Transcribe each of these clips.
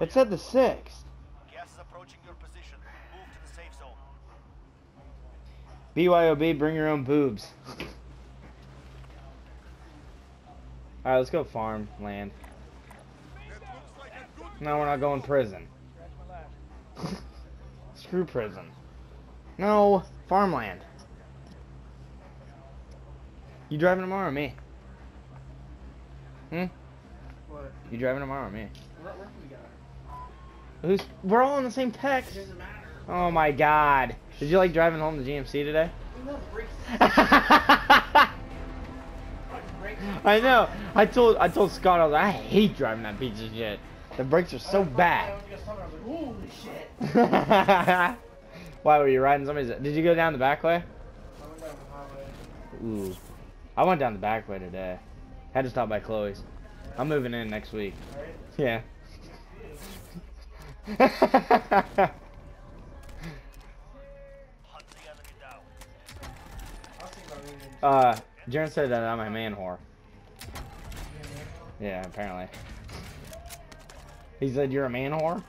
It said the sixth. Gas is approaching your position. Move to the safe zone. BYOB, bring your own boobs. Alright, let's go farm land. No, we're not going prison. Screw prison. No, farmland. You driving tomorrow or me? Hmm? What? You driving tomorrow or me? Who's we're all in the same text. Oh my god. Did you like driving home to GMC today? We love brakes. I know. I told I told Scott I was like, I hate driving that piece of shit. The brakes are so bad. I was like, holy shit. Why were you riding somebody's? Did you go down the back way? I went down the. Ooh, I went down the back way today. Had to stop by Chloe's. I'm moving in next week. Yeah. Hunt the enemy down. I'll see about moving. Uh, Jaren said that I'm a man whore. Yeah, apparently. He said you're a man whore.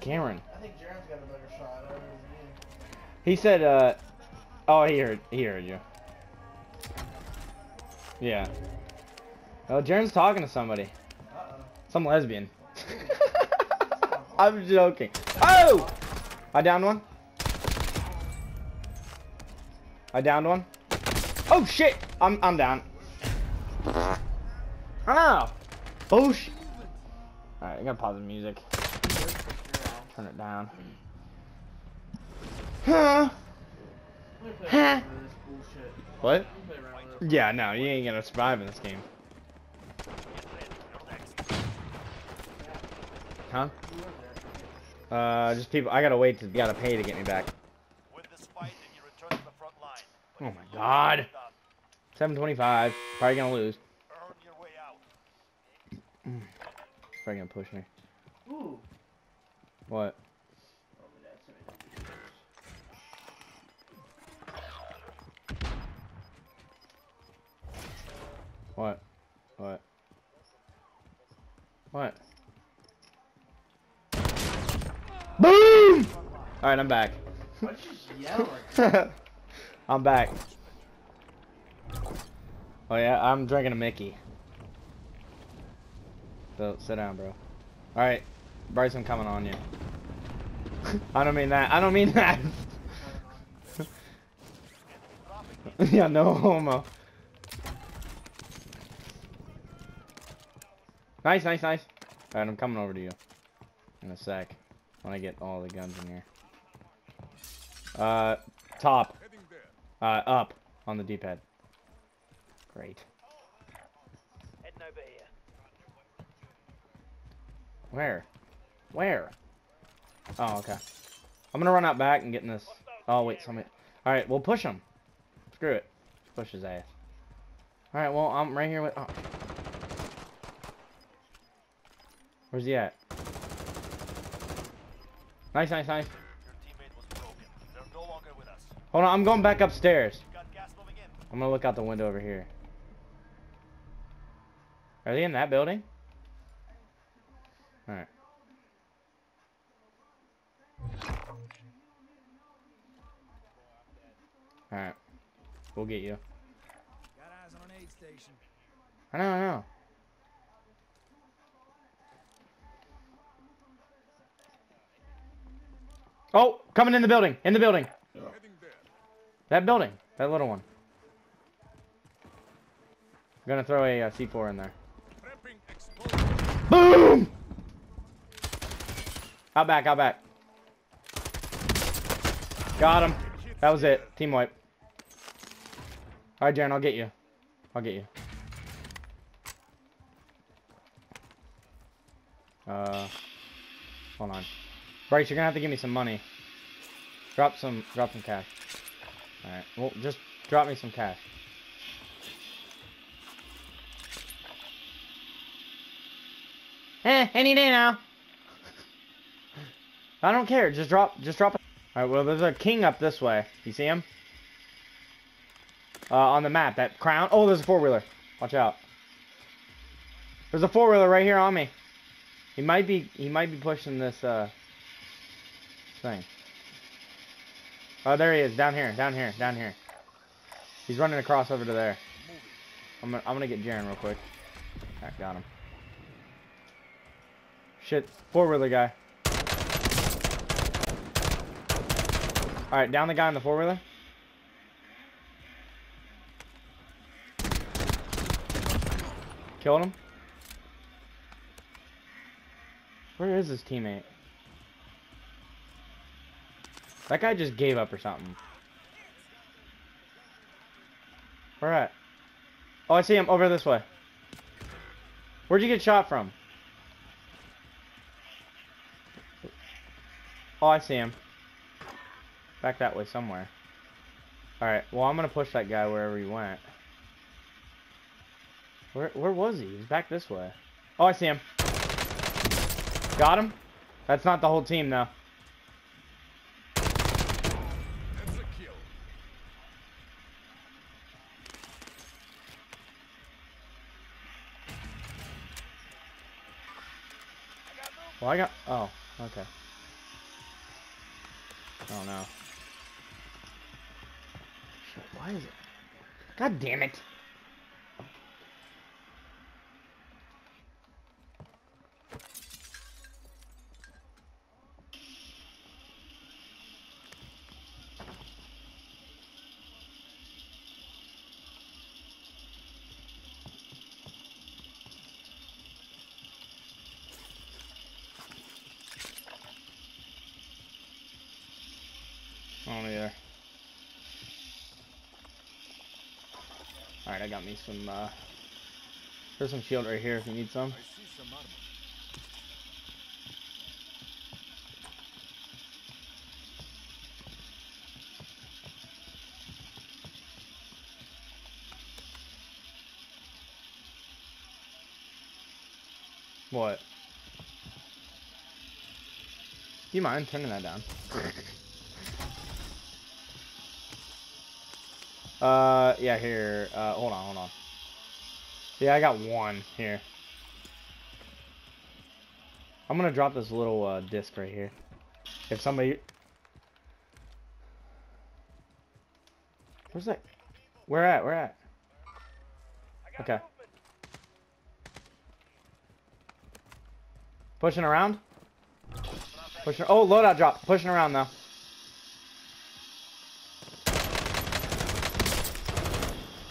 Cameron. I think Jaren's got a better shot. I don't know if He said, uh, oh, he heard, he heard you. Yeah. Oh, Jaren's talking to somebody. Uh-oh. Some lesbian. I'm joking. Oh! I downed one. I downed one. Oh shit! I'm I'm down. Oh! Oh sh. Alright, I gotta pause the music. Turn it down. Huh? Huh? What? Yeah, no, you ain't gonna survive in this game. Huh? Uh, just people. I gotta wait to gotta pay to get me back. Fight and you return to the front line. But Oh my you lose, God. you're done. 725. Probably gonna lose. Earn your. Probably gonna push me. Ooh. What? My dad sent me that. What? What? What? Boom! Alright, I'm back. Why'd you just yell like that? I'm back. Oh yeah, I'm drinking a Mickey. So sit down, bro. All right, Bryce, I'm coming on you. I don't mean that. I don't mean that. yeah, no homo. Nice, nice, nice. All right, I'm coming over to you in a sec when I get all the guns in here. Uh, top. Uh, up on the D-pad. Great. Heading over here. Where? Where? Oh, okay. I'm gonna run out back and get in this. Oh, wait, somebody. Alright, we'll push him. Screw it. Push his ass. Alright, well, I'm right here with. Oh. Where's he at? Nice, nice, nice. Your teammate was broken. They're no longer with us. Hold on, I'm going back upstairs. You got gas moving in. I'm gonna look out the window over here. Are they in that building? Alright. Alright. We'll get you. Got eyes on an aid station. I know, I know. Oh, coming in the building. In the building. That building. That little one. I'm gonna throw a uh, C4 in there. Boom! Out back, out back. Got him. That was it. Team wipe. Alright, Jaren, I'll get you. I'll get you. Uh, hold on. Bryce, you're gonna have to give me some money. Drop some, drop some cash. Alright, well, just drop me some cash. Eh, any day now. I don't care. Just drop. Just drop. All right. Well, there's a king up this way. You see him? Uh, on the map. That crown. Oh, there's a four wheeler. Watch out. There's a four wheeler right here on me. He might be he might be pushing this uh thing. Oh, there he is, down here, down here, down here. He's running across over to there. I'm gonna I'm gonna get Jaren real quick. Alright, got him. Shit, four wheeler guy. Alright, down the guy in the four wheeler. Killed him. Where is his teammate? That guy just gave up or something. Where at? Oh, I see him over this way. Where'd you get shot from? Oh, I see him. Back that way somewhere. Alright, well, I'm gonna push that guy wherever he went. Where, where was he? He's back this way. Oh, I see him. Got him? That's not the whole team, though. Well, I got... Oh, okay. Oh, no. Shit, why is it... God damn it. I got me some, uh... There's some shield right here if you need some. What? Do you mind turning that down? uh, yeah, here. Uh, hold on, hold on. Yeah, I got one here. I'm gonna drop this little uh, disc right here. If somebody, where's that? Where at? Where at? Okay. Pushing around. Pushing. Oh, loadout drop. Pushing around now.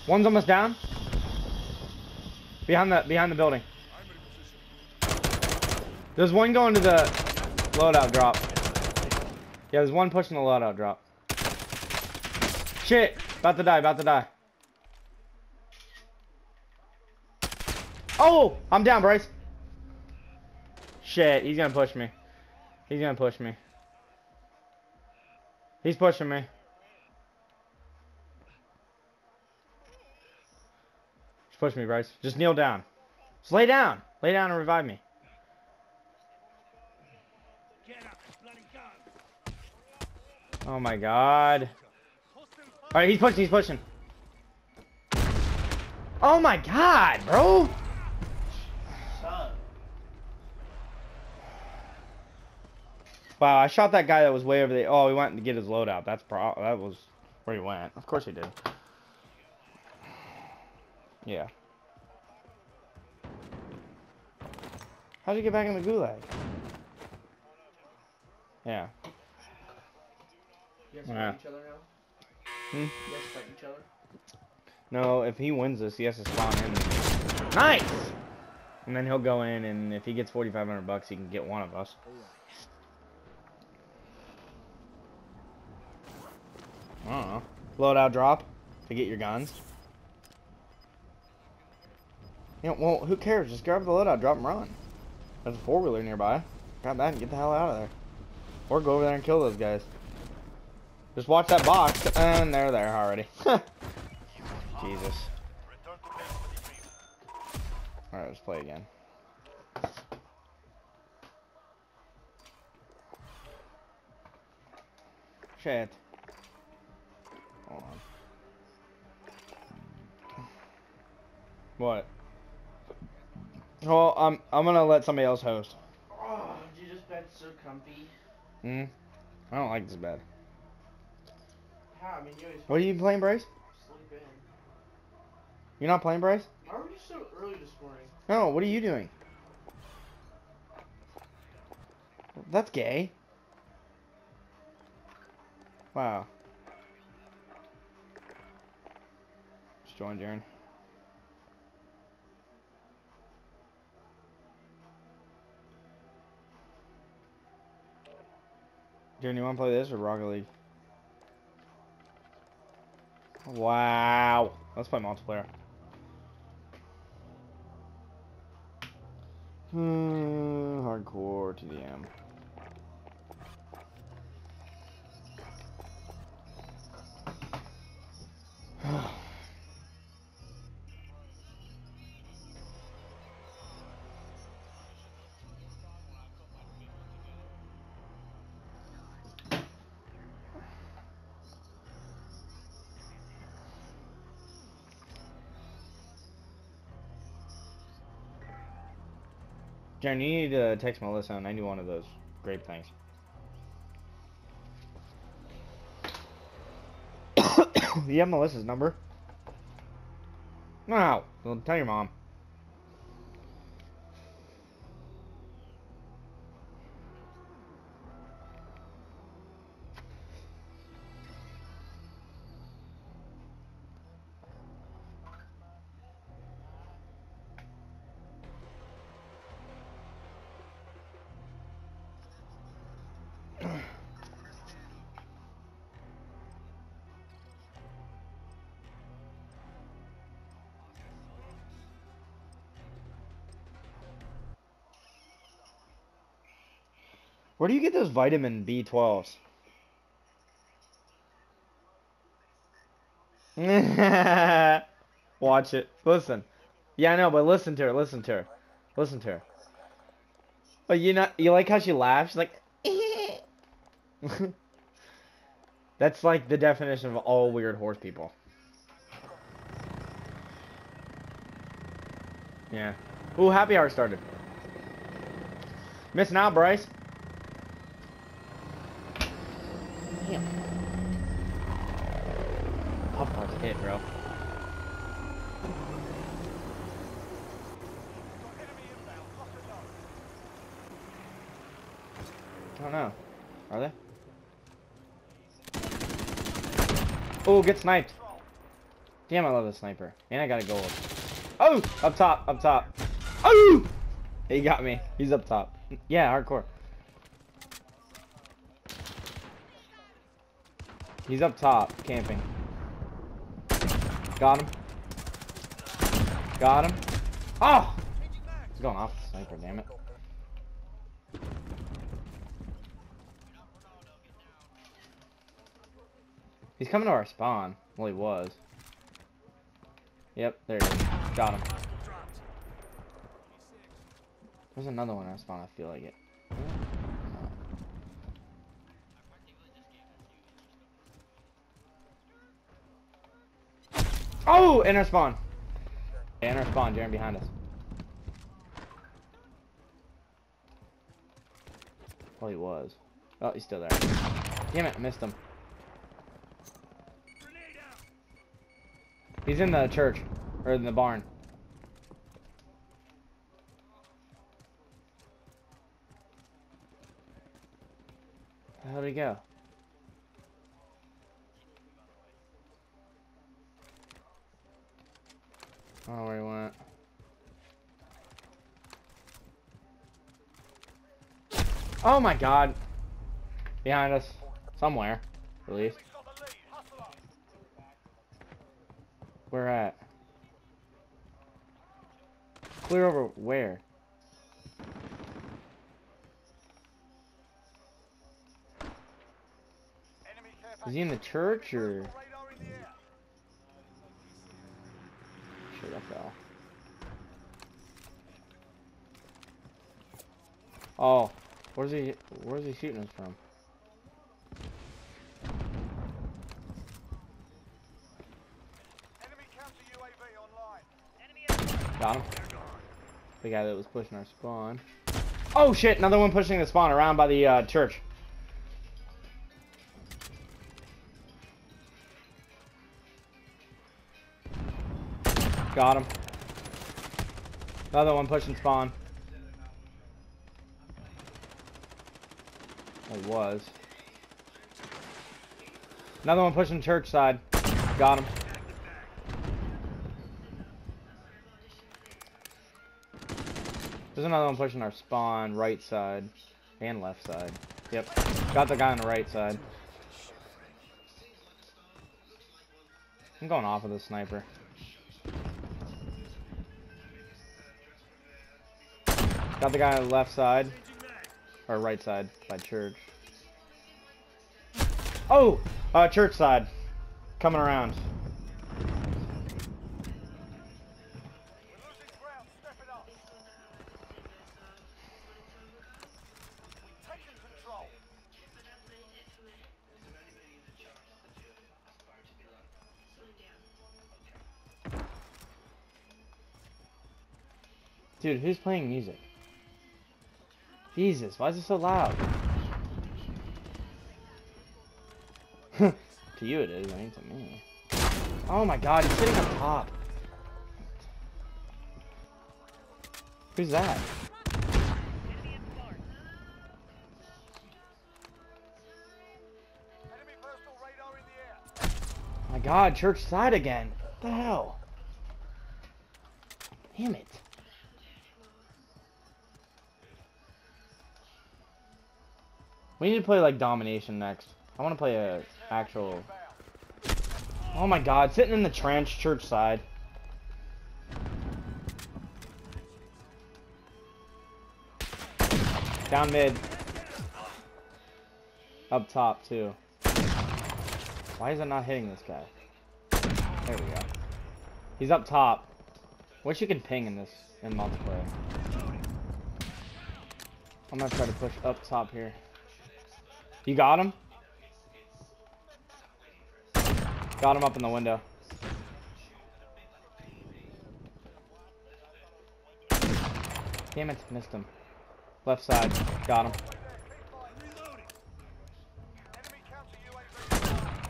One's almost down. Behind the behind the building. There's one going to the loadout drop. Yeah, there's one pushing the loadout drop. Shit! About to die, about to die. Oh! I'm down, Bryce. Shit, he's gonna push me. He's gonna push me. He's pushing me. Just push me, Bryce. Just kneel down. Just lay down. Lay down and revive me. Oh my god. Alright, he's pushing, he's pushing. Oh my god, bro! Wow, I shot that guy that was way over there. Oh, he went to get his loadout. That's pro. That was where he went. Of course he did. Yeah. How'd you get back in the gulag? Yeah. You guys Yeah. each other now? Hmm? You guys fight each other? No, if he wins this, he has to spawn in. Nice. And then he'll go in, and if he gets 4,500 bucks, he can get one of us. I don't know. Loadout drop to get your guns. You know, well, who cares? Just grab the loadout, drop and run. There's a four wheeler nearby. Grab that and get the hell out of there. Or go over there and kill those guys. Just watch that box, and they're there already. Jesus. Alright, let's play again. Shit. Hold on. What? Well, I'm I'm gonna let somebody else host. Oh, dude, this bed's so comfy. Mm. I don't like this bed. How? I mean, you What are you playing, Bryce? sleep in. You're not playing, Bryce? Why were you so early this morning? No. What are you doing? That's gay. Wow. Just join Jaren. Jaren, you want to play this or Rocket League? Wow. Let's play multiplayer. Hmm, hardcore TDM. Jaren, you need to text Melissa on any one of those grape things. you have Melissa's number? No, well, tell your mom. Where do you get those vitamin B12s? Watch it. Listen. Yeah, I know, but listen to her. Listen to her. Listen to her. But you know, you like how she laughs? She's like, that's like the definition of all weird horse people. Yeah. Ooh, happy hour started. Missing out, Bryce. Damn. Pop Tart's a hit, bro. I don't know. Are they? Oh, get sniped. Damn, I love the sniper. And I got a gold. Oh, up top, up top. Oh! He got me. He's up top. Yeah, hardcore. He's up top, camping. Got him. Got him. Oh! He's going off the sniper, damn it. He's coming to our spawn. Well, he was. Yep, there he is. Got him. There's another one at spawn, I feel like it. Oh, in our spawn. In our spawn, Jaren behind us. Oh, he was. Oh, he's still there. Damn it, I missed him. He's in the church, or in the barn. How'd he go? Know where he went. Oh my god. Behind us. Somewhere. At least. We've got the lead. Hustle up. Where at? Clear over where? Is he in the church or? Fell. Oh, where's he? Where's he shooting us from? Enemy counter UAV online. Got him. The guy that was pushing our spawn. Oh shit, another one pushing the spawn around by the uh, church. Got him. Another one pushing spawn. It was. Another one pushing church side. Got him. There's another one pushing our spawn right side and left side. Yep. Got the guy on the right side. I'm going off with the sniper. Got the guy on the left side. Or right side by church. Oh! Uh, church side. Coming around. Dude, who's playing music? Jesus, why is it so loud? to you it is, I ain't to me. Oh my god, he's sitting on top. Who's that? My god, church side again. What the hell? Damn it. We need to play like domination next. I want to play a actual. Oh my god, sitting in the trench, church side. Down mid. Up top too. Why is it not hitting this guy? There we go. He's up top. Wish you could ping in this in multiplayer. I'm gonna try to push up top here. You got him? Got him up in the window. Damn it, missed him. Left side, got him.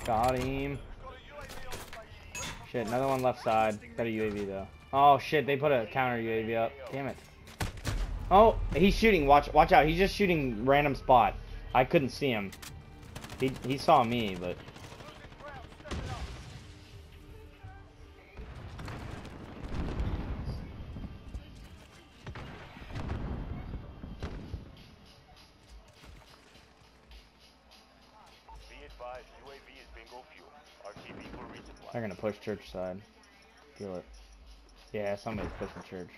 Got him. Shit, another one left side. Got a UAV though. Oh shit, they put a counter UAV up. Damn it. Oh, he's shooting. Watch, watch out. He's just shooting random spot. I couldn't see him. He he saw me, but Losing ground. Step it up. Be advised, UAV is bingo fuel. RTB for resupply. they're gonna push church side. Feel it. Yeah, somebody's pushing church.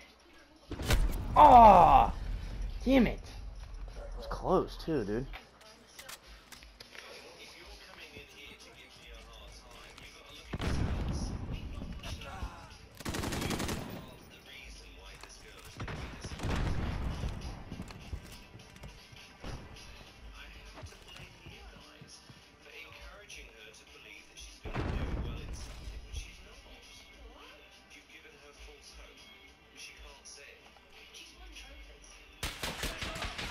Ah, damn it. It was close too, dude.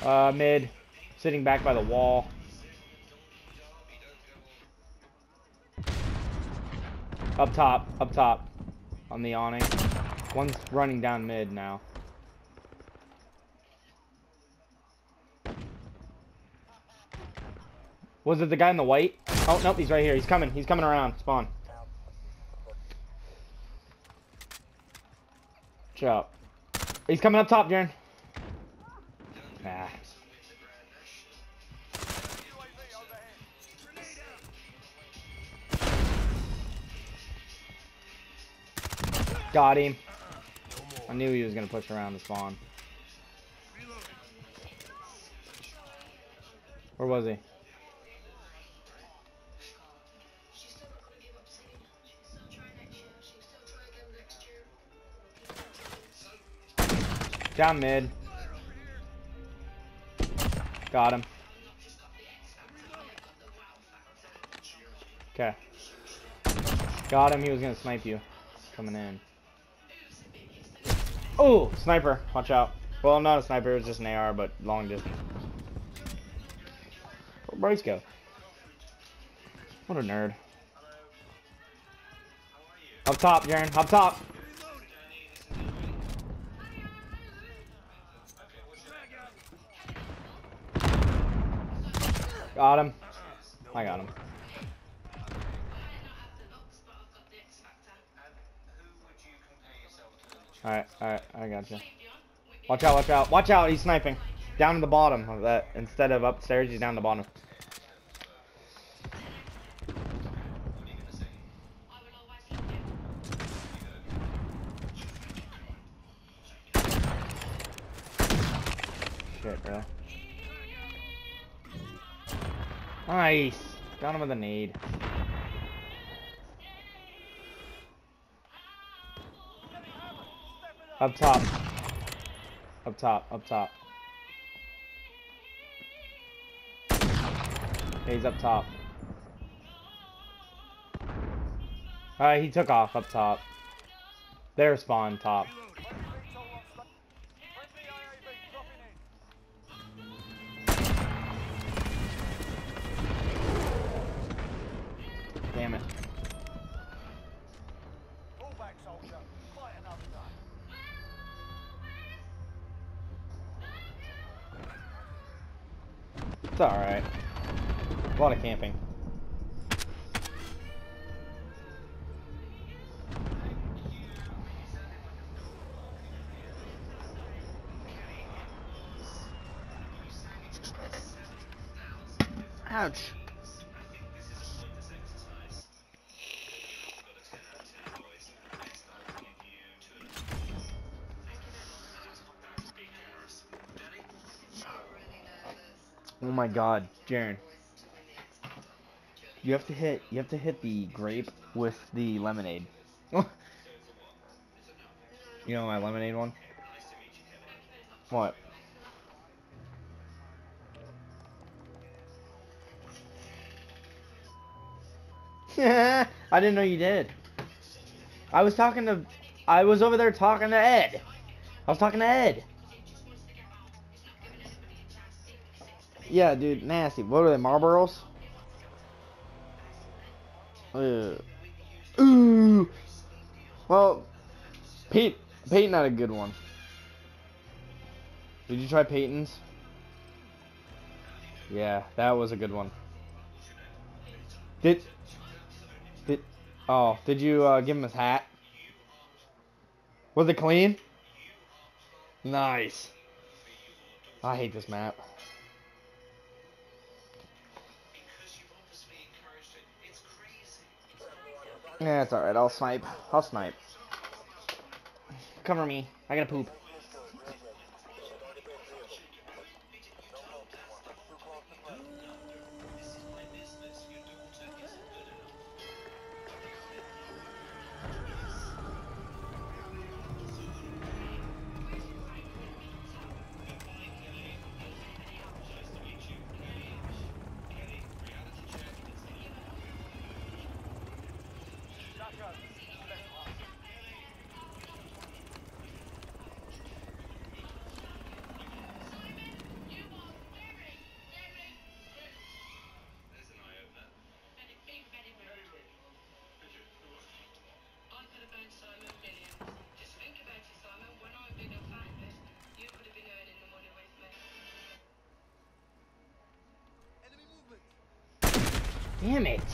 Uh, mid, sitting back by the wall. Up top, up top, on the awning. One's running down mid now. Was it the guy in the white? Oh, nope, he's right here. He's coming. He's coming around. Spawn. Out. He's coming up top, Jaren. Got him. I knew he was gonna push around the spawn. Where was he? Down mid. Got him. Okay. Got him. He was gonna snipe you. Coming in. Oh, sniper. Watch out. Well, not a sniper, it was just an AR, but long distance. Where'd Bryce go? What a nerd. Up top, Jaren, up top. Got him. I got him. Alright, alright, I got you. Watch out, watch out, watch out, he's sniping. Down to the bottom of that. Instead of upstairs, he's down the bottom. Shit, bro. Nice. Got him with a nade. Up top. Up top, up top. He's up top. Alright, he took off up top. Their spawn top. My god, Jaren. You have to hit you have to hit the grape with the lemonade. you know my lemonade one? What? I didn't know you did. I was talking to I was over there talking to Ed. I was talking to Ed. Yeah, dude, nasty. What are they, Marlboros? Ugh. Ooh. Well, Pete, Peyton not a good one. Did you try Peyton's? Yeah, that was a good one. Did, did, oh, did you uh, give him his hat? Was it clean? Nice. I hate this map. Yeah, it's alright. I'll snipe. I'll snipe. Cover me. I gotta poop. Damn it.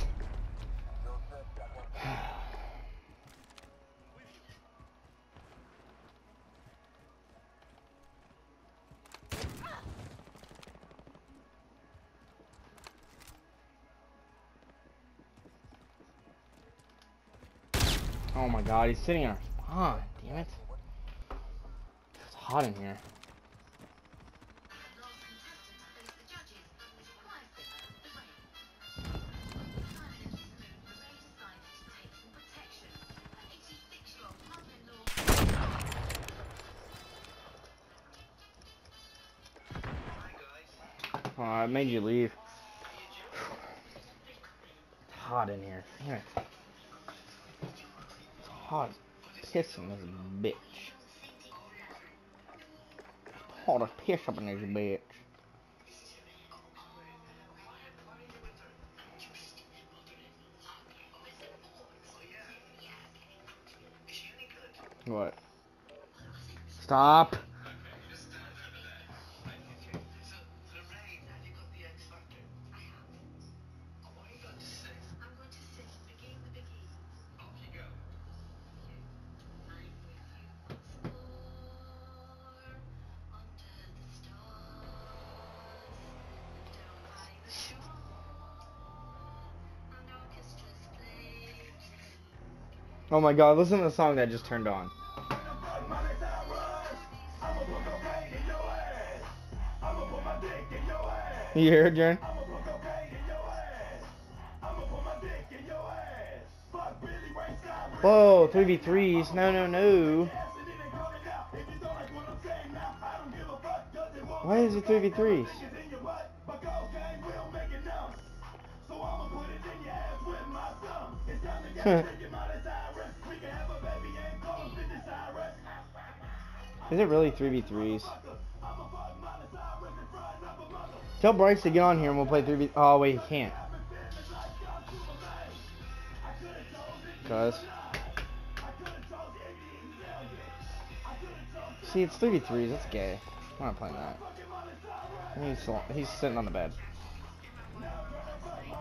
Oh my god, he's sitting in our spawn. Damn it. It's hot in here. I made you leave. It's hot in here. It. It's hot as pissing this bitch. Hot the piss up in this bitch. What? Stop. Oh my god, listen to the song that just turned on. You hear it, Jaren? Whoa, 3v3s. No, no, no. Why is it 3v3s? Is it really 3v3s? Tell Bryce to get on here and we'll play 3v. Oh, wait, he can't. Cuz. See, it's 3v3s. That's gay. I'm not playing that. He's, he's sitting on the bed.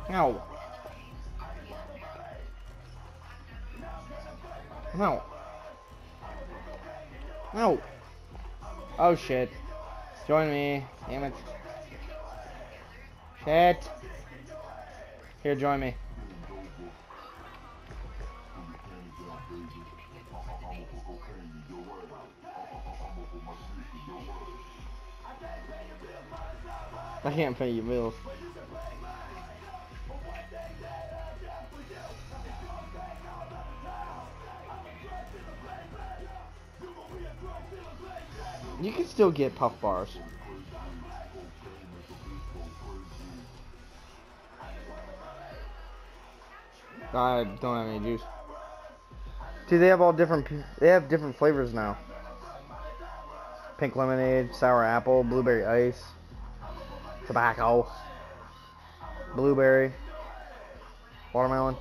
No. No. No. Oh shit. Join me. Damn it. Shit. Here, join me. I can't pay your bills. You can still get puff bars. I don't have any juice. Dude, they have all different. They have different flavors now. Pink lemonade, sour apple, blueberry ice, tobacco, blueberry, watermelon,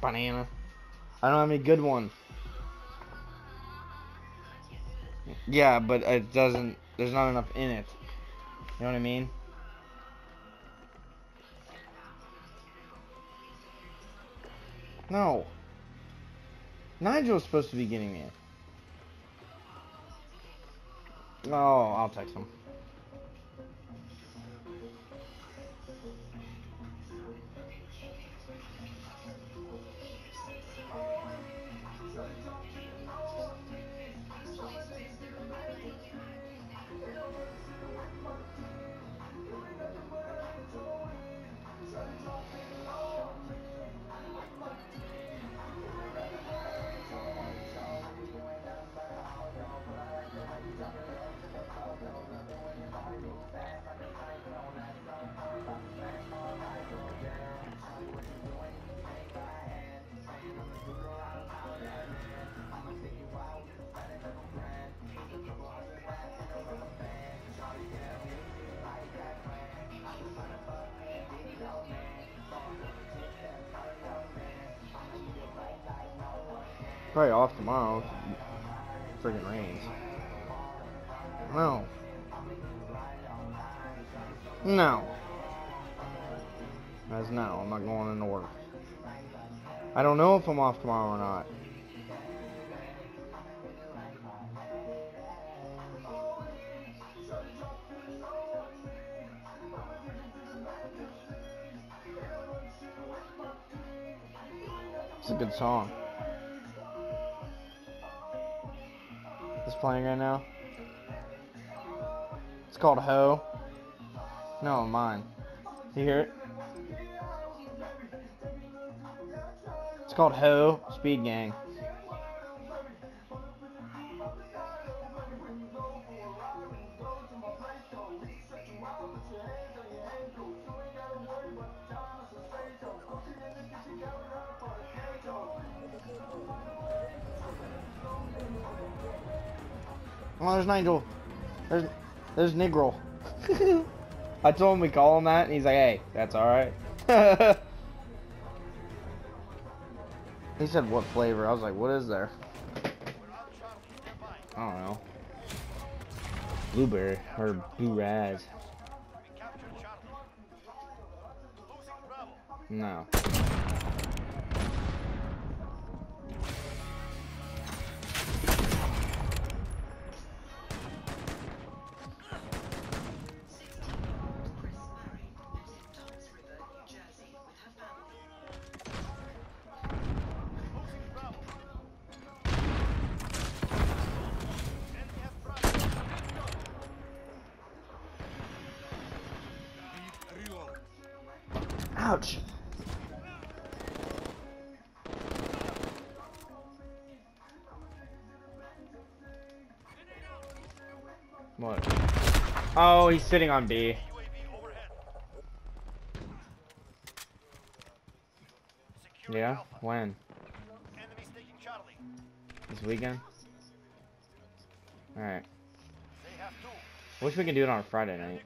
banana. I don't have any good one. Yeah, but it doesn't. There's not enough in it. You know what I mean? No. Nigel's supposed to be getting me. Oh, I'll text him. Probably off tomorrow. Friggin' rains. No. No. As no, I'm not going into work. I don't know if I'm off tomorrow or not. It's a good song. Playing right now. It's called Ho. No, mine. You hear it? It's called Ho Speed Gang. There's, there's Negro. I told him we call him that, and he's like, "Hey, that's all right." he said, "What flavor?" I was like, "What is there?" I don't know. Blueberry or blue raz. No. Oh, he's sitting on B. Yeah? When? This weekend? Alright. Wish we could do it on a Friday night.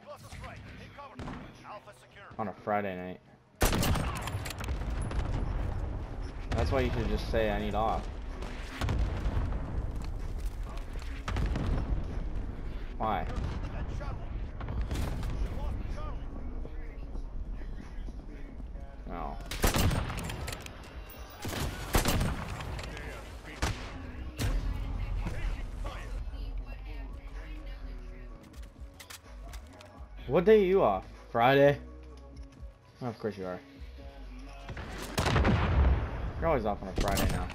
On a Friday night. That's why you should just say I need off. Why? At Charlie. We lost Charlie. No. What day are you off? Friday? Oh, of course you are. You're always off on a Friday now.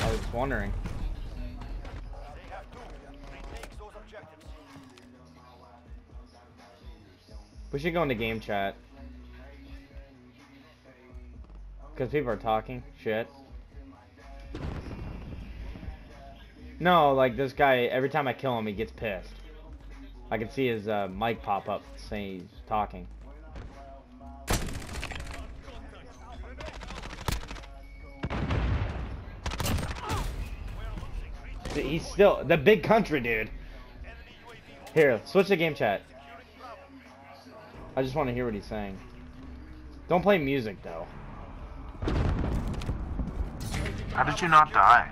I was wondering. We should go into game chat. Because people are talking shit. No, like this guy, every time I kill him, he gets pissed. I can see his uh, mic pop up saying he's talking. He's still the big country dude. Here, switch to game chat. I just want to hear what he's saying. Don't play music though. How did you not die?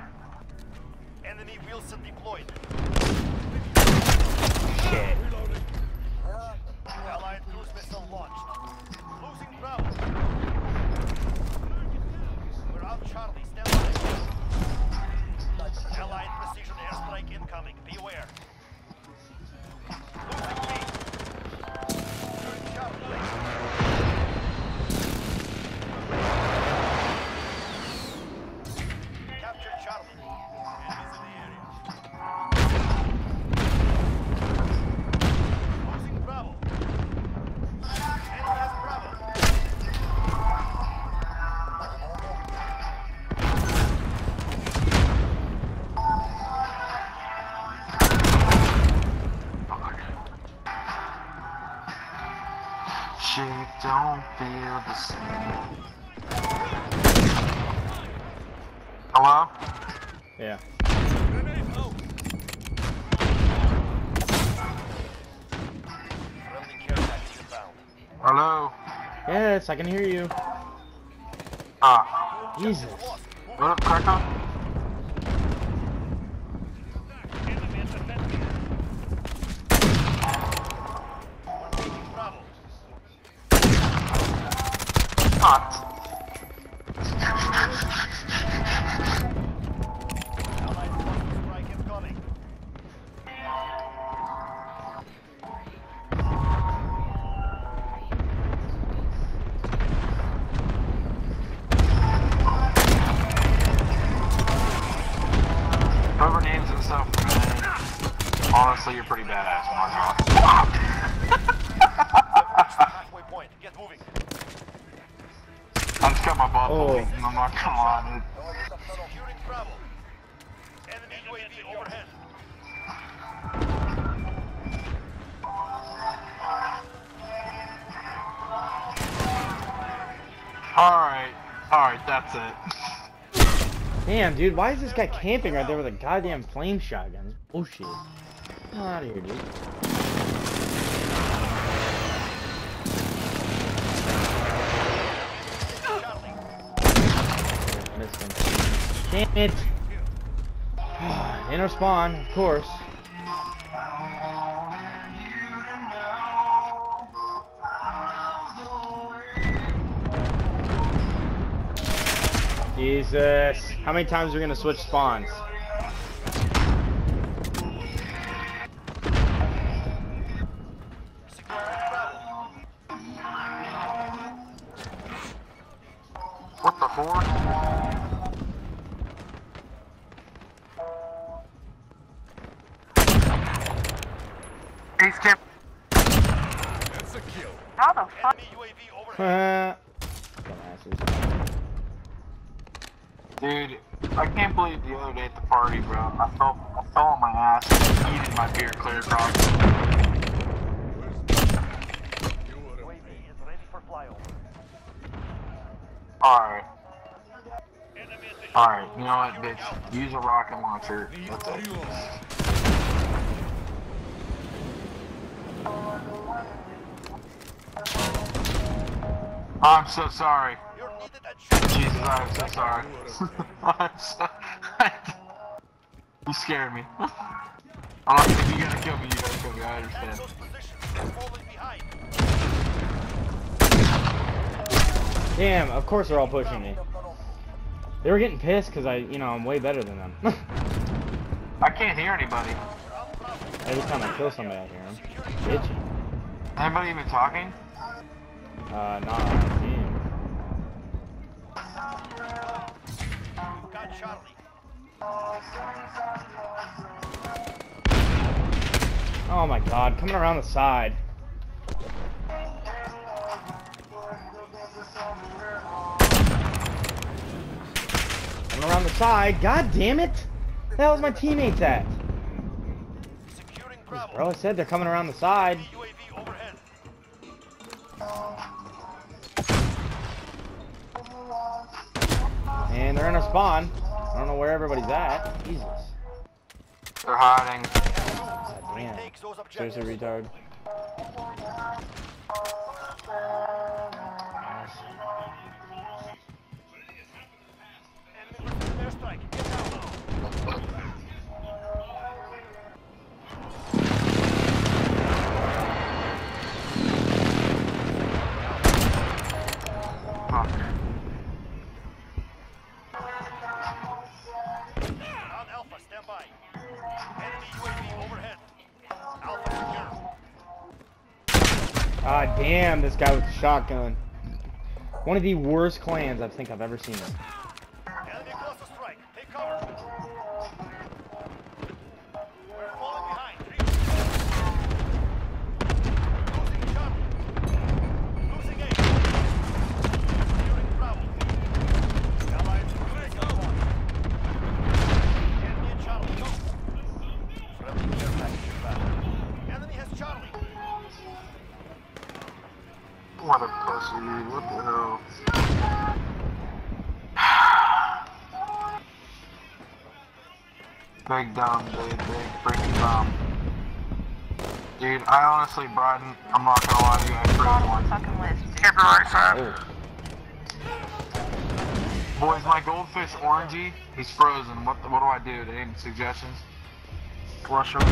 Enemy Wheelson deployed. Shit. Allied cruise missile launched. Losing Bravo. We're on Charlie. Stand by. Allied precision airstrike incoming. Beware. Don't feel the same. Hello? Yeah. Grenade out. Friendly care package inbound. Hello? Yes, I can hear you. Ah, Jesus. What up, Cracker? Enemy at the fence. We're taking Bravo. Hot. Dude, why is this guy camping right there with a goddamn flame shotgun? Oh, Bullshit. Get out of here, dude. Damn it! Inner spawn, of course. Jesus. How many times are we gonna switch spawns? What the four? Ace. That's a kill. Enemy UAV overhead. Dumbasses. Dude, I can't believe the other day at the party, bro. I fell, I fell on my ass and eating my beer clear across. You were a UAV is ready for flyover. Alright, Enemy at the alright, you know what, bitch? Use a rocket launcher. That's it. I'm so sorry. You're needed at shoot. Jesus, I'm so sorry. I'm so... you scared me. I'm not, if you gotta kill me, you gotta kill me, I understand. those positions. You're falling behind. Damn, of course they're all pushing me. They were getting pissed because I, you know, I'm way better than them. I can't hear anybody. Every time I kill somebody, I hear them. Bitchy. Anybody even talking? Uh, not on our team. Got Charlie. Oh my god, coming around the side. Coming around the side, god damn it! Where the hell is my teammates at? Bro, I said they're coming around the side. And they're in a spawn. I don't know where everybody's at. Jesus. They're hiding. God damn. Takes those objectives. Seriously, retard. Ah, damn, this guy with the shotgun. One of the worst clans I think I've ever seen. Big dumb, dude. Big freaking dumb. Dude, I honestly, Bryden, I'm not gonna lie to you, I froze one. fucking list. Keep it right side. Oh, Boys, my goldfish orangey, he's frozen. What what do I do? Any suggestions? Flush him.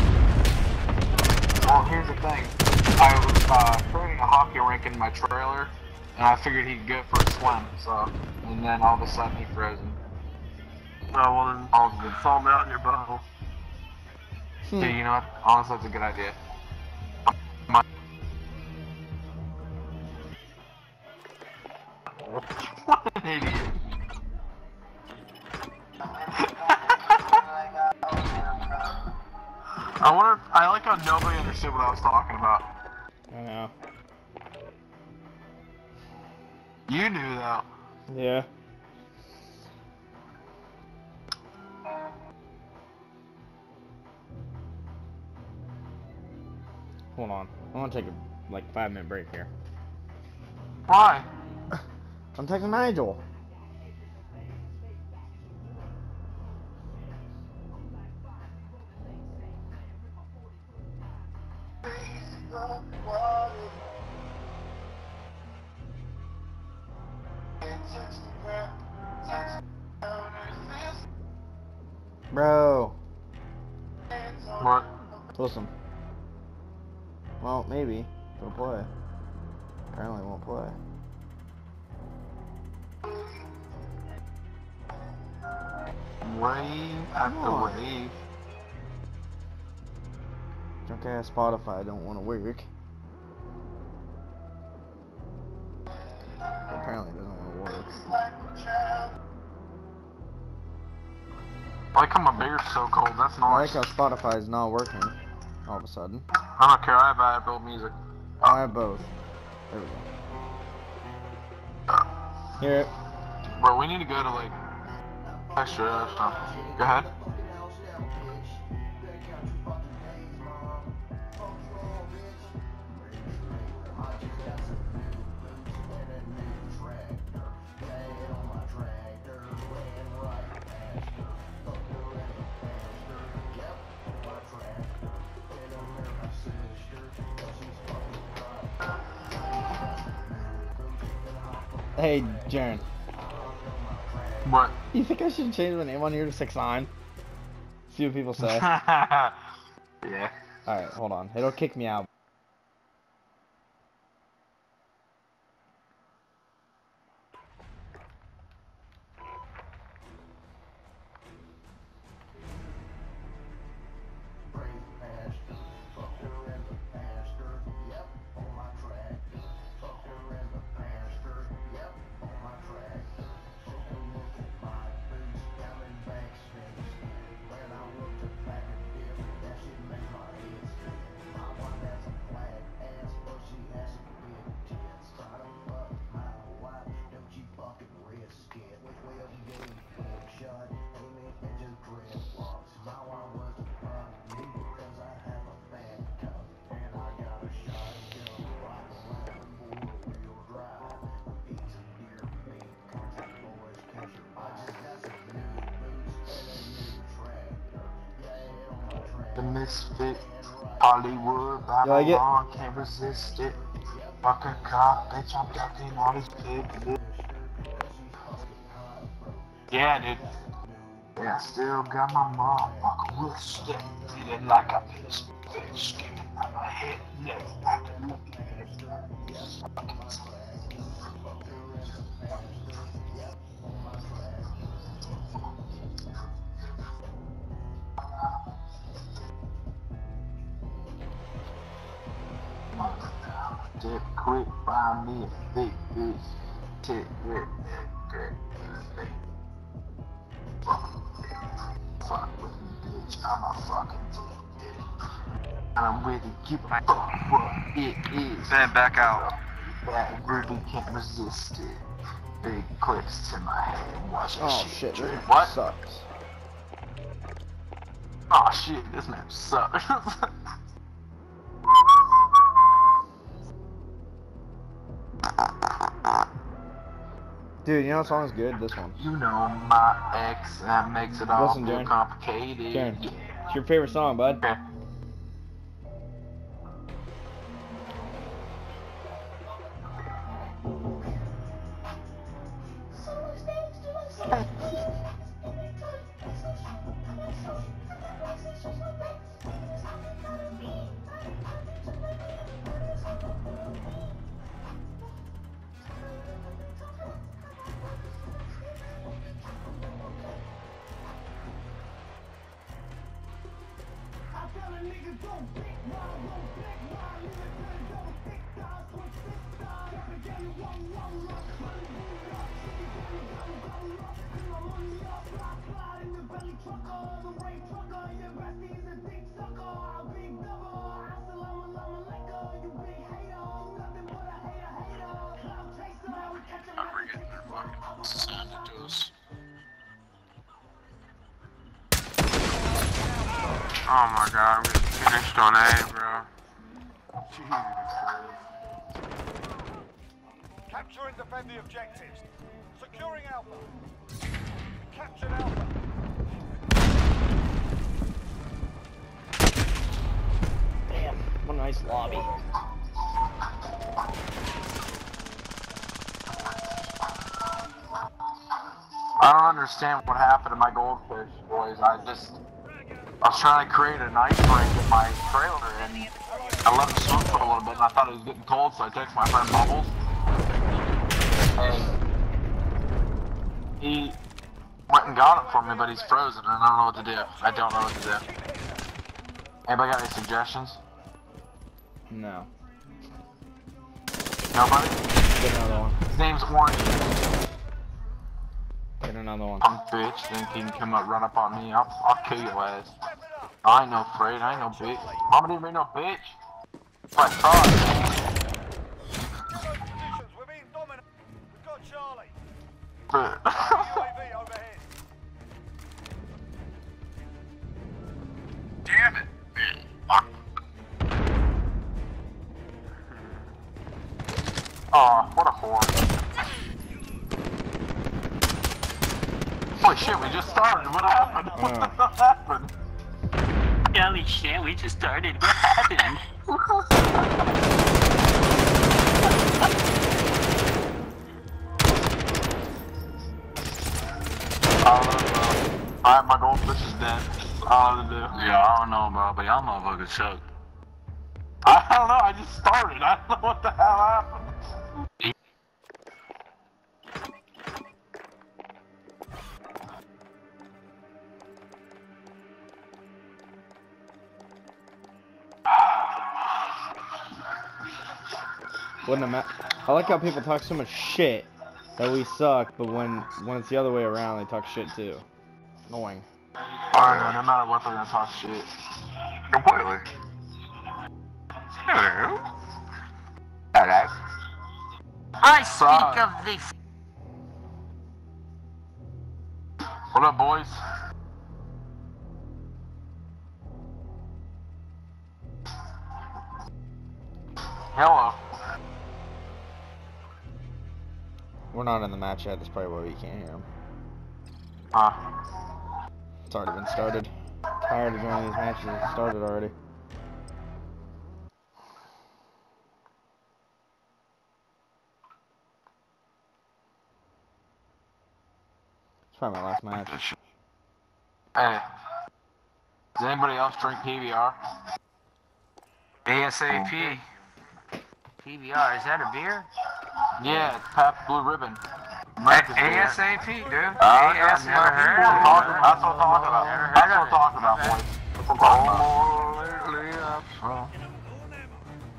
Well, here's the thing. I was uh, creating a hockey rink in my trailer, and I figured he'd go for a swim. So, and then all of a sudden he frozen. Oh well, then I'll thaw him out in your butthole. Dude, hmm. you know what? Honestly, that's a good idea. My- what an idiot. I wonder. I like how nobody understood what I was talking about. I know. You knew though. Yeah. Hold on. I want to take a like five minute break here. Why? I'm taking Nigel. Wave after on. wave. Drunk ass Spotify don't want to work. Apparently it doesn't want to work. Like I like how my beer's so cold. That's I like how Spotify is not working all of a sudden. I don't care. I have Apple Music. I have both. There we go. Here. Bro, we need to go to like extra stuff. Uh, Go ahead. Hey, Jaren. What? You think I should change my name on here to Six Nine? See what people say. yeah. Alright, hold on. It'll kick me out. You like it? Babylon, can't resist it. Fuck a cop, bitch, I'm ducking all these big Yeah, dude. Yeah, I still got my motherfucker with stick. Feeling like a piece fish, sticking out my head, never Dick quick, find me a big bitch. Tick with that Fuck with me, bitch. I'm a fucking dick. And I'm ready to give a fuck what it is. Then back out. That really can't resist it. Big clicks to my head. Watch that Oh shit. shit, this drip. What? sucks. Oh shit, this map sucks. Dude, you know what song's good? This one. you know my ex, that makes it all Listen, more Jaren. complicated. Jaren. Yeah. It's your favorite song, bud. Lobby. I don't understand what happened to my goldfish, boys. I just, I was trying to create an ice rink in my trailer, and I let him swim for a little bit, and I thought it was getting cold, so I texted my friend Bubbles, and he went and got it for me, but he's frozen, and I don't know what to do. I don't know what to do. Anybody got any suggestions? No. Nobody? Get another one. His name's Orange. Get another one. Punk bitch, think he can come up, run up on me. I'll, I'll kill your ass. I ain't no afraid, I ain't no bitch. Mama didn't make no bitch. My God. Positions, we're Aw, what a whore. Holy shit, we just started. What happened? Oh. What happened? Holy shit, we just started. What happened? I don't know. Alright, my goldfish is dead. I don't know what to do. Yeah, I don't know, bro, but y'all motherfuckers suck. I don't know, I just started. I don't know what the hell happened. Wouldn't have I like how people talk so much shit that we suck, but when when it's the other way around, they talk shit too. Annoying. Alright, no matter what, they're gonna talk shit. Completely. Hello. I speak of the What up, boys? Hello. We're not in the match yet. That's probably why we can't hear them. Huh. It's already been started. Tired of joining these matches. It started already. It's probably my last match. Hey. Does anybody else drink PBR? ASAP. PBR, is that a beer? Yeah, it's Pabst Blue Ribbon. A- America's beer. ASAP, dude. Uh, I've never heard of it. That's what I'm talking about. That's what I'm talking about, boys. That's what I'm talking about. Lately I've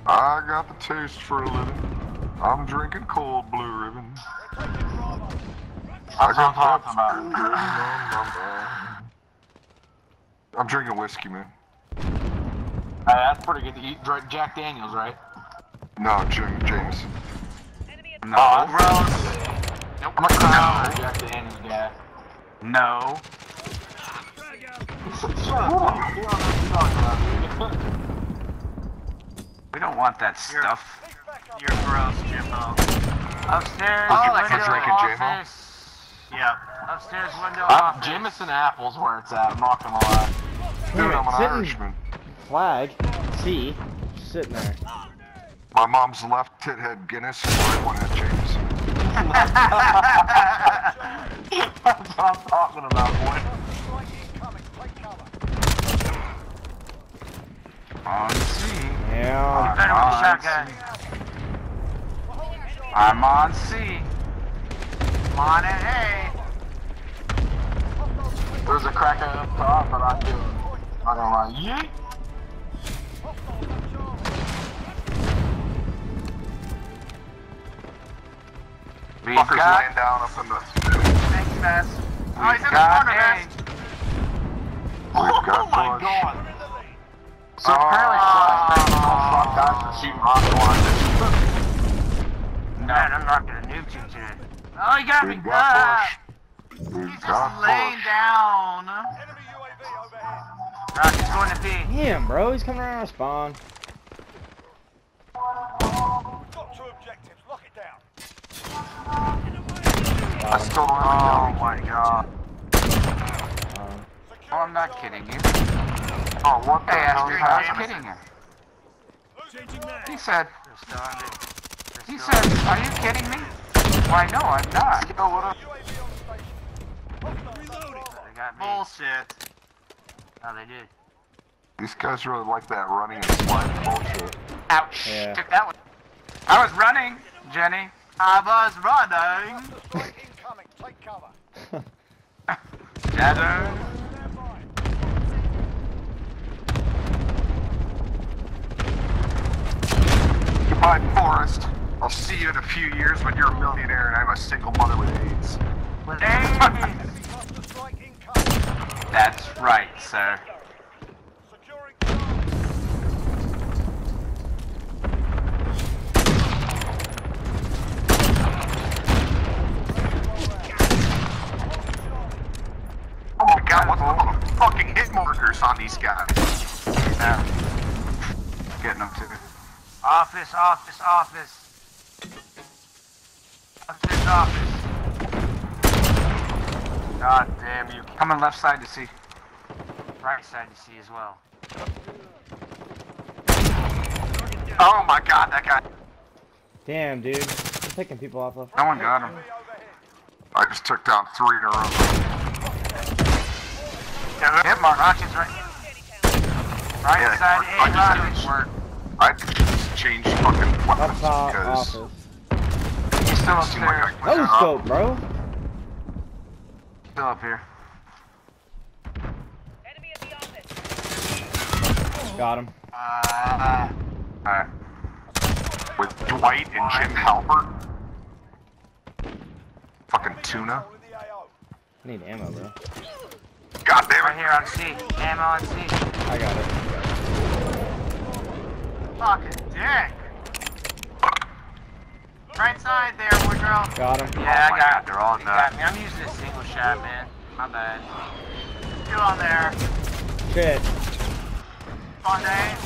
I got the taste for a living. I'm drinking cold blue ribbon. That's what I'm talking about. I'm drinking whiskey, man. Hey, that's pretty good to eat. Drink Jack Daniels, right? No, Jim, James. No, Oh, bro. Nope. I'm a crown for Jack Daniels guy. No. We don't want that stuff. You're gross, Jimbo. Upstairs, Oh, window like a drinking J-Mo? Office. Yep. Upstairs, window I'm office. Jameson Apple's where it's at. I'm not gonna lie. Dude, I'm an sitting- Irishman. Flag. C. Just sitting there. My mom's left tit had Guinness and right one had James. That's what I'm talking about, boy. Strike incoming. Take cover. On C. Yeah. Better with the shotgun. I'm on C. I'm on hey. There's a cracker up top, but I do. Not gonna lie. Yeet! Fuckers got laying down up in the. Thanks, Mess. Oh, he's in the corner, Mess. We've got Oh my push. god! So apparently, oh, shooting rocket launchers. Man, I'm not gonna nuke you today. Oh, he got me. We've got Ah, push. We've he's got just laying down. Enemy UAV overhead. Rocket's going to B. Damn, bro. He's coming around our spawn. Got two objectives. Lock it down. I still don't Oh know. my god. Um, Oh, I'm not kidding you. Oh, what the Hey, hell Astrid, is I was happening? kidding you. He said, he said, are you kidding me? Why, no, I'm not. Yo, what up? UAV on station. at me. Bullshit. Oh, they did. These guys really like that running and sliding bullshit. Ouch. Yeah. Took that one. I was running, Jenny. I was running. Incoming. Take cover. Gather. Stand by. Goodbye, Forrest. I'll see you in a few years when you're a millionaire and I'm a single mother with AIDS. Hey. Cluster strike incoming. That's right, sir. Oh my god, what's all the fucking hit markers on these guys? Yeah. Getting them too. Office, office, office. Office, office. God damn you. Coming left side to see. Right side to see as well. Oh my god, that guy. Damn, dude. I'm picking people off left. No one got him. I just took down three in a row. Hit mark. Rockets right. Right Yeah, side, I A, just- I just changed fucking weapons because office. He's still it seemed upstairs. was No up. scope, bro. Still up here. Got him. Uh, Alright. With Dwight and Jim Halpert. Fucking tuna. With the AO. I need ammo, bro. God damn right it. here on C. Ammo on C. I got it. Fucking dick. Right side there, Woodrow. Got him. Yeah, my I got God, they're all you nuts. got me. I'm using a single shot, man. My bad. Two on there. Shit. Sunday.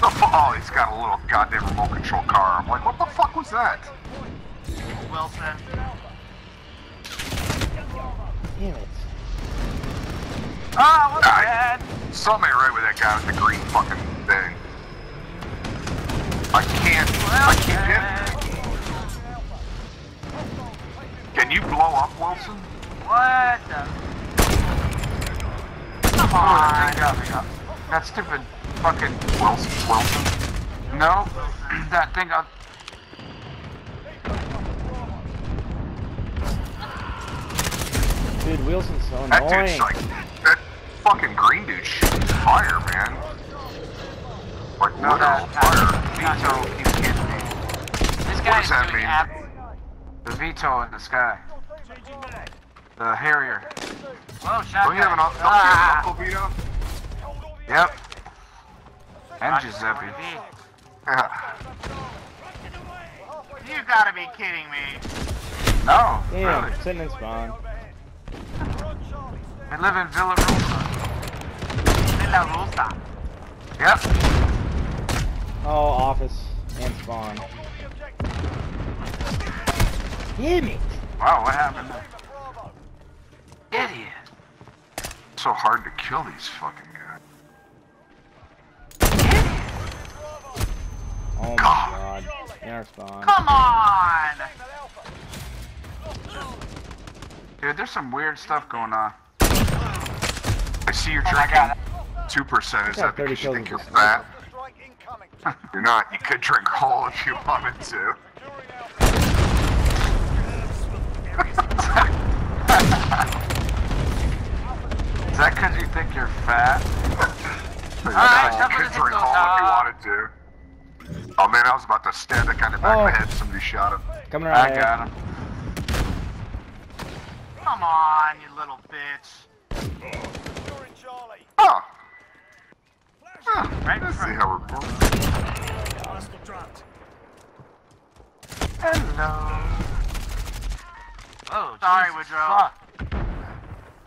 The fu- Oh, he's got a little goddamn remote control car. I'm like, what the fuck was that? Wheelson. Damn it. Ah, oh, what's Nice. bad? Something ain't right with that guy with the green fucking thing. I can't. I can't get. Can you blow up, Wheelson? What the? Come on. Oh, that stupid fucking. Wheelson. Wheelson. No. that thing got. Dude, Wheelson's so That annoying. dude's like. That fucking green dude shoots fire, man. Like No, literal that. fire. Veto keeps getting me. This guy does is that doing mean? Ab- The veto in the sky. The Harrier. Whoa, shotgun. Don't you have an don't you Ah. have an Uncle Vito? Yep. And Giuseppe. Yeah. You gotta be kidding me. No, Damn, really. sitting in spawn. I live in Villa Rosa. Villa Rosa. Yep. Oh, office and spawn. Damn it. Wow, what happened? Idiot. So hard to kill these fucking guys. Oh my God. god. In our spawn. Come on. Dude, there's some weird stuff going on. I see you're Oh my drinking two percent. Is that 30 because you think you're fat? You're not. You could drink all if you wanted to. Is that because you think you're fat? Alright, jump you in could the drink single if you wanted to. Oh man, I was about to stab that guy in the back of Oh. the head. Somebody shot him. Coming around I here. got him. Come on, you little bitch. Securing Charlie. Oh. Huh, Right let's see how we're doing. Hello. Oh, Sorry, Jesus Woodrow. fuck.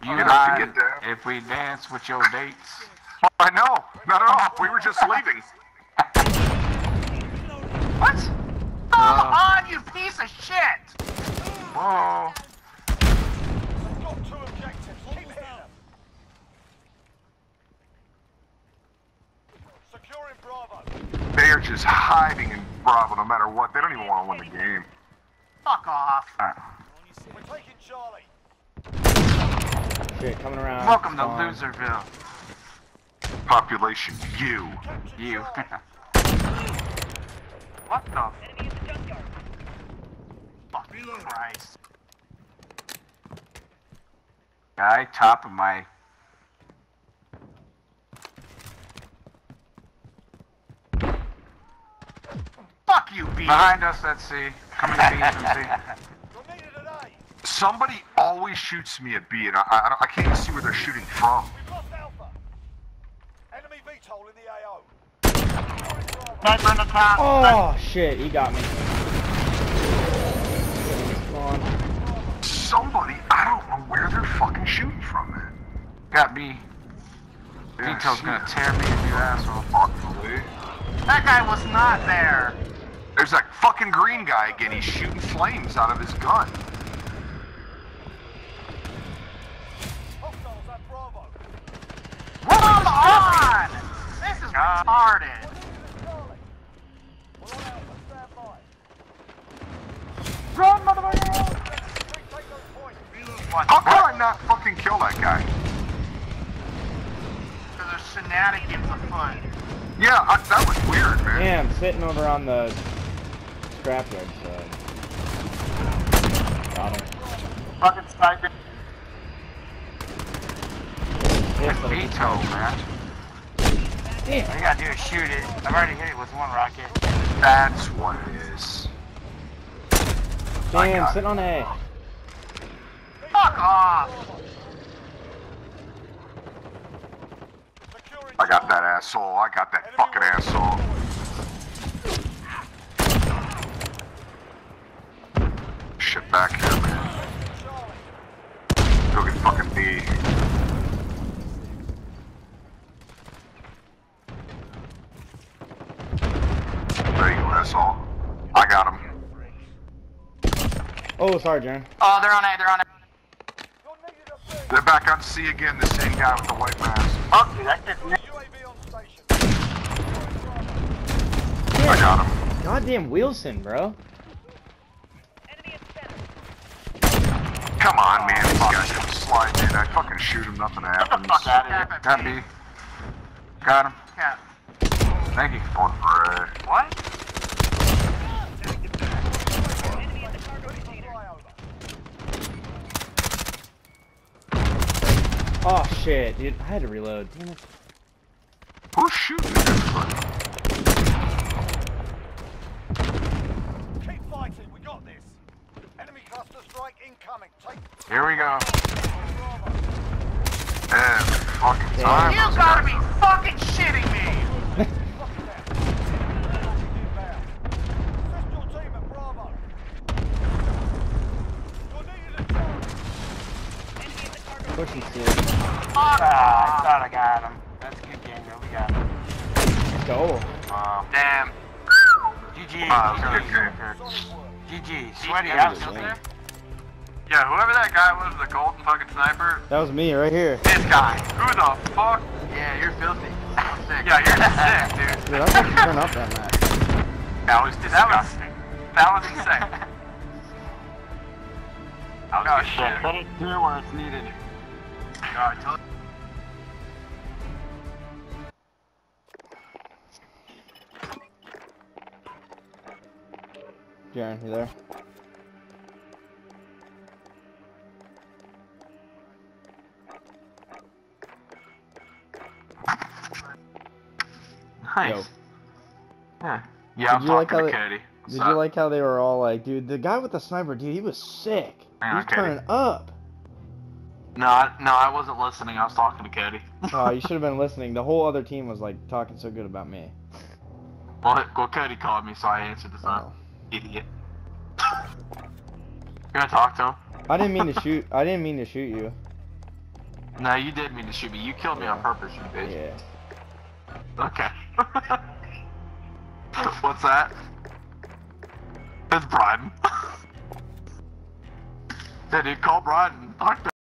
You You're gonna have to mind get down. if we dance with your dates? Oh, I know. Not at all. We were just leaving. What? Come uh. on, you piece of shit. Whoa. Got two objectives. Keep hitting them. Securing Bravo. They are just hiding in Bravo no matter what. They don't even want to win the game. Fuck off. Alright. We're taking Charlie. Shit, coming around. Welcome to spawn. Loserville. Population, you. You. what the? Fucking Christ. Guy, top of my. Fuck you, B. Behind us, let's see. Coming to B from C. You're needed at A. Somebody always shoots me at B, and I, I, I can't even see where they're shooting from. We've lost Alpha. Enemy VTOL in the AO. Sniper in the top. Oh shit, he got me. Somebody, I don't know where they're fucking shooting from, man. Got B. Yeah, Vito's shit. gonna tear me a new asshole. Fucking That guy was not there. There's that fucking green guy again. He's shooting flames out of his gun. Hostiles at Bravo. Come on! This is retarded. Charlie. We're on Alpha. Stand by. Run, motherfucker! Retake those points. What? How could I not fucking kill that guy? Because there's shenanigans afoot. Yeah, I, that was weird, man. Over on the scrapyard side. Got him. Fucking sniper. But- man. Damn. All you gotta do is shoot it. I've already hit it with one rocket. That's what it is. Damn, sitting on A. Fuck off! Securing I got that asshole. I got that fucking asshole. Shit back here, man. Go get fucking B. There you go, asshole. I got him. Oh, sorry, Jaren. Oh, they're on A, they're on A. You're needed at B. They're back on C again, the same guy with the white mask. Fuck you, that just UAV on station. I got him. Goddamn Wheelson, bro. Come on, man. These guys come sliding in. I fucking shoot him, nothing happens. fuck out of here. Got B. Got him. Yeah. Thank you. Going for a... What? Oh shit, dude. I had to reload. Damn it. Oh, Who's shooting at everybody? Keep fighting. We got this. Enemy cluster strike incoming. Take Here we go. Bravo. Fucking Damn. time. You gotta be fucking shitting That was me right here. this guy. Who the fuck? Yeah, you're filthy. I'm Sick. Yeah, you're sick, dude. Dude, I was gonna turn up that match. That was disgusting. That was insane. That was Oh, good shit. shit. Put it through where it's needed. God, tell- Jaren, you there? Nice. Yo. Yeah. Yeah, I'm Did you like talking how to they- Kennedy. Did you like how they were all like, dude, the guy with the sniper, dude, he was sick. Yeah, he was okay. turning up. No, I, no, I wasn't listening. I was talking to Katie. Oh, you should have been listening. The whole other team was like talking so good about me. Well, well, Cody called me, so I answered the oh. phone. Oh. Idiot. You gonna talk to him? I didn't mean to shoot. I didn't mean to shoot you. No, you did mean to shoot me. You killed me on purpose, you bitch. Yeah. Okay. What's that? It's Brian. Did dude, call Brian. Talk to